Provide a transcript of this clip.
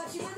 what you want.